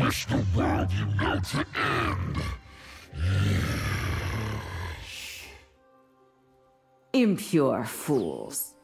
wish the world you know to end. Impure fools.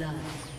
Blood.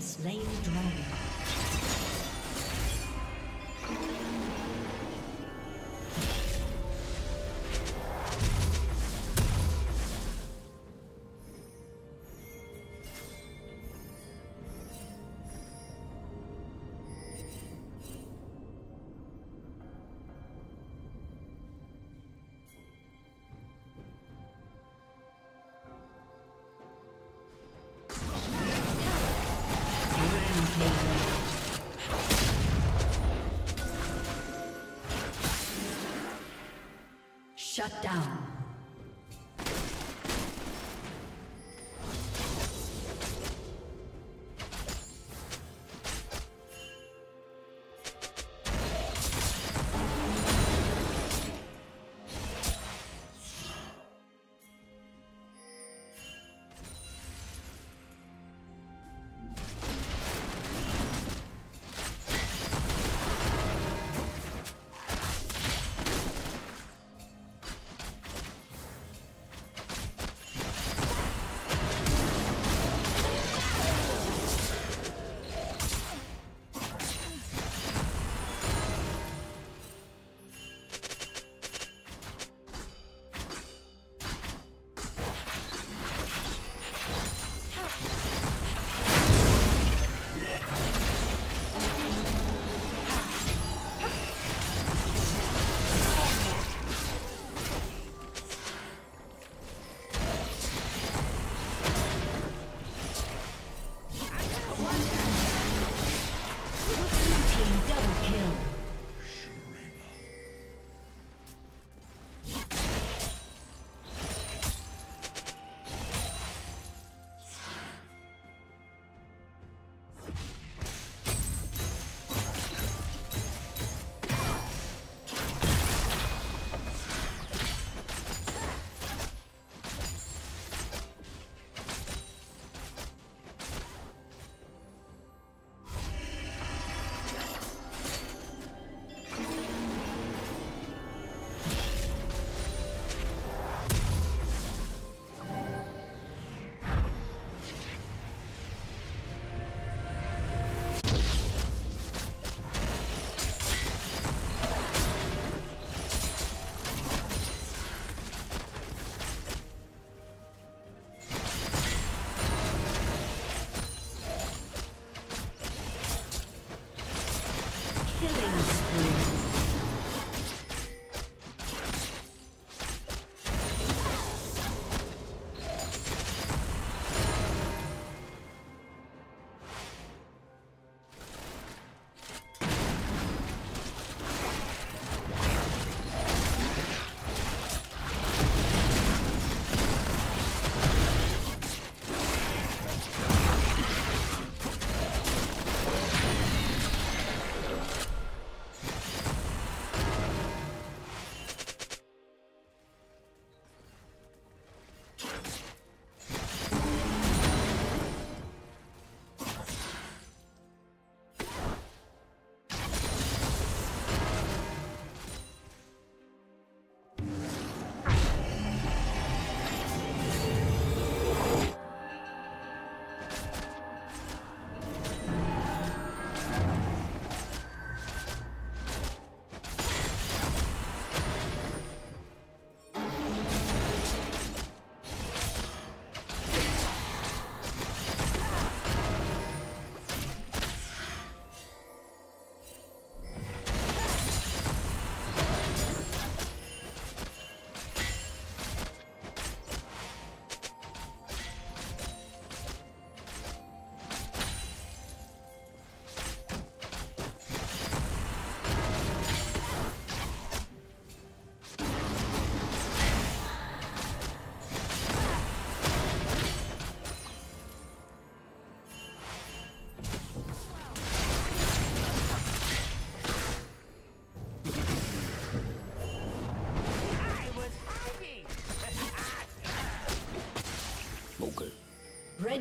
Slain the dragon. Shut down.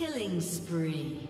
Killing spree.